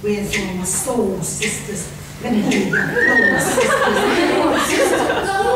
Where's all my soul sisters? Let me hear your soul sisters.